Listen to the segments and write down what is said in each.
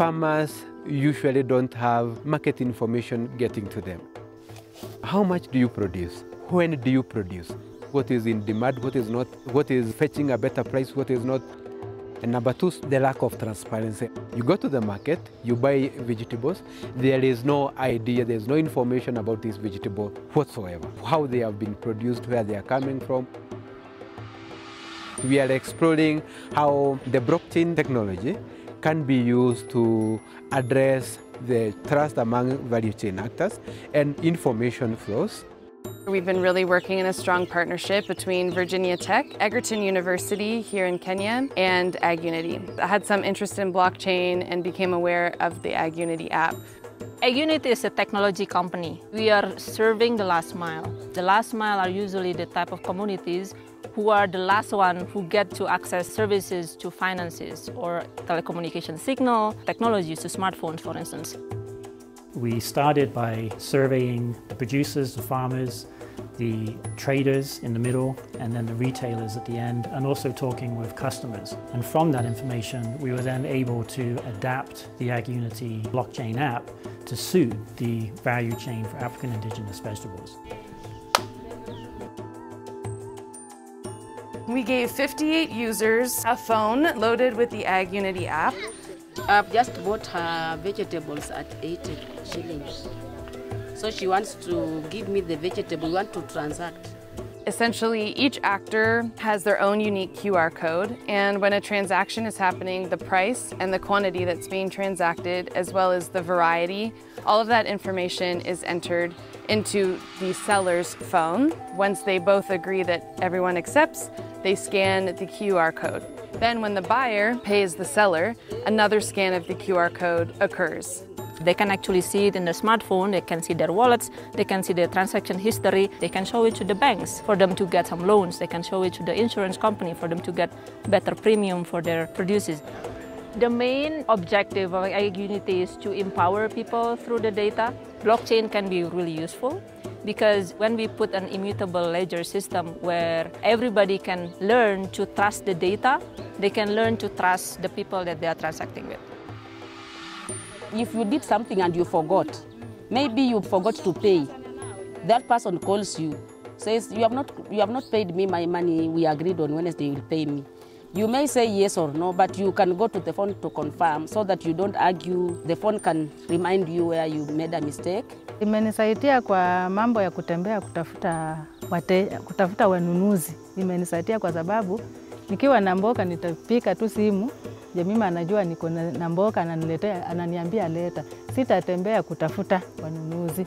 farmers usually don't have market information getting to them. How much do you produce? When do you produce? What is in demand? What is not? What is fetching a better price? What is not? And number two, the lack of transparency. You go to the market, you buy vegetables, there is no idea, there's no information about this vegetable whatsoever, how they have been produced, where they are coming from. We are exploring how the blockchain technology can be used to address the trust among value chain actors and information flows. We've been really working in a strong partnership between Virginia Tech, Egerton University here in Kenya, and AgUnity. I had some interest in blockchain and became aware of the AgUnity app. AgUnity is a technology company. We are serving the last mile. The last mile are usually the type of communities who are the last one who get to access services to finances or telecommunication signal, technologies to smartphones, for instance. We started by surveying the producers, the farmers, the traders in the middle, and then the retailers at the end, and also talking with customers. And from that information, we were then able to adapt the AgUnity blockchain app to suit the value chain for African indigenous vegetables. We gave 58 users a phone loaded with the AgUnity app. I've just bought her vegetables at 80 shillings. So she wants to give me the vegetable, we want to transact. Essentially, each actor has their own unique QR code, and when a transaction is happening, the price and the quantity that's being transacted, as well as the variety, all of that information is entered into the seller's phone. Once they both agree that everyone accepts, they scan the QR code. Then when the buyer pays the seller, another scan of the QR code occurs. They can actually see it in their smartphone, they can see their wallets, they can see their transaction history, they can show it to the banks for them to get some loans, they can show it to the insurance company for them to get better premium for their produces. The main objective of AgUnity is to empower people through the data. Blockchain can be really useful because when we put an immutable ledger system where everybody can learn to trust the data, they can learn to trust the people that they are transacting with. If you did something and you forgot, maybe you forgot to pay, that person calls you, says, you have not, you have not paid me my money, we agreed on Wednesday you will pay me. You may say yes or no, but you can go to the phone to confirm so that you don't argue. The phone can remind you where you made a mistake. Imenisaidia kwa mambo ya kutembea kutafuta, wate, kutafuta wanunuzi. Imenisaidia kwa sababu nikiwa na mboka nitapika tu simu, Jemima anajua niko na mboka, ananiletea, ananiambia leta. Sitatembea kutafuta wanunuzi.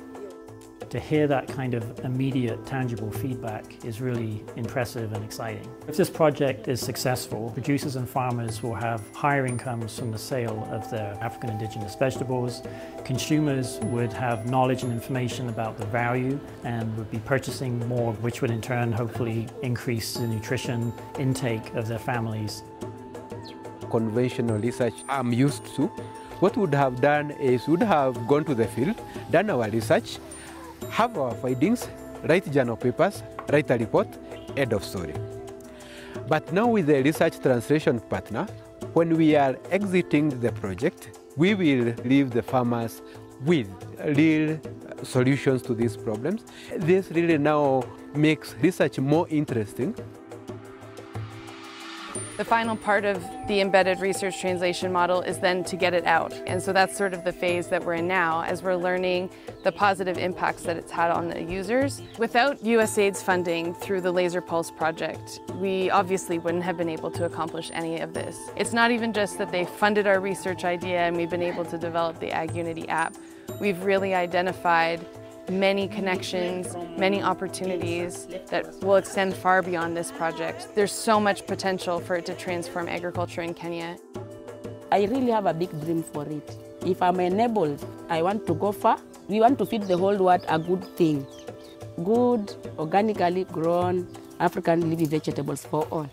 To hear that kind of immediate, tangible feedback is really impressive and exciting. If this project is successful, producers and farmers will have higher incomes from the sale of their African indigenous vegetables. Consumers would have knowledge and information about the value and would be purchasing more, which would in turn hopefully increase the nutrition intake of their families. Conventional research I'm used to, what would have done is would have gone to the field, done our research, have our findings, write journal papers, write a report, end of story. But now with the research translation partner, when we are exiting the project, we will leave the farmers with real solutions to these problems. This really now makes research more interesting The final part of the embedded research translation model is then to get it out. And so that's sort of the phase that we're in now as we're learning the positive impacts that it's had on the users. Without USAID's funding through the Laser Pulse project, we obviously wouldn't have been able to accomplish any of this. It's not even just that they funded our research idea and we've been able to develop the AgUnity app. We've really identified many connections, many opportunities that will extend far beyond this project. There's so much potential for it to transform agriculture in Kenya. I really have a big dream for it. If I'm enabled, I want to go far. We want to feed the whole world a good thing. Good, organically grown African leafy vegetables for all.